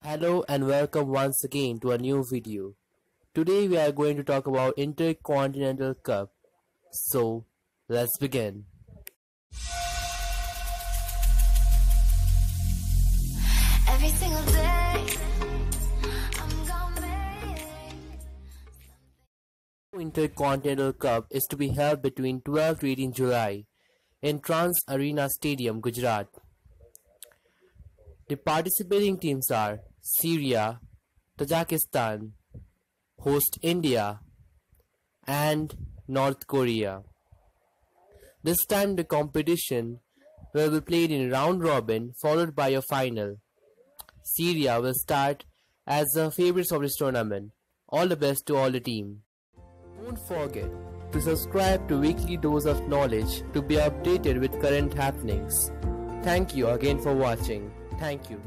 Hello and welcome once again to a new video. Today we are going to talk about Intercontinental Cup. So, let's begin. Every single day, I'm gonna make Intercontinental Cup is to be held between 12 to 18 July in Trans Arena Stadium, Gujarat. The participating teams are Syria, Tajikistan, host India, and North Korea. This time the competition will be played in round robin followed by a final. Syria will start as the favorites of this tournament. All the best to all the team. Don't forget to subscribe to Weekly Dose of Knowledge to be updated with current happenings. Thank you again for watching. Thank you.